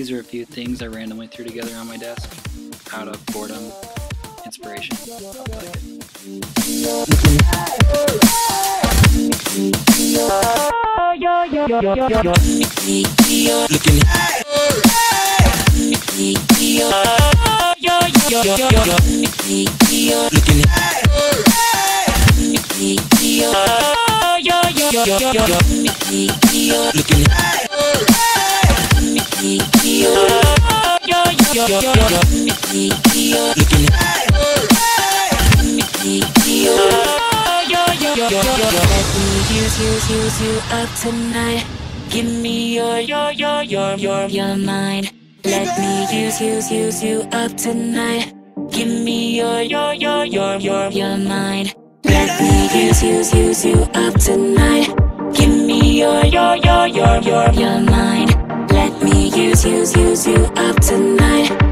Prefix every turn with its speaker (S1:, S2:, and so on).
S1: These are a few things I randomly threw together on my desk out of boredom, inspiration. Hope
S2: use, use, you up tonight. Give me your, your, your, your, your, your mind. Let me use, use, use you up tonight. Give me your, your, your, your, your, your mind. Let me use, use, use you up tonight. Give me your, your, your, your, your, your mind. Use, use you up tonight.